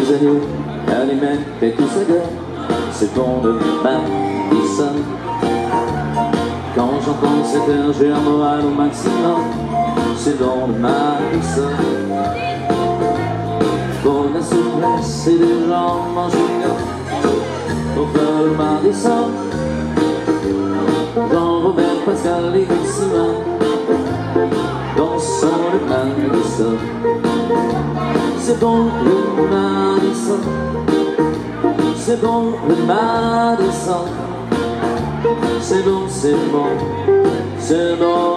sérieux, elle y met quelques secondes, c'est bon de Madison. Quand j'entends cette heure, j'ai un moral au maximum, c'est bon de Madison. Pour la souplesse et des jambes en junior, pour faire le Madison. Jean-Robert, Pascal et Maxima, dansons le Madison. C'est bon le Madison, c'est bon le Madison, c'est bon, c'est bon, c'est Madison.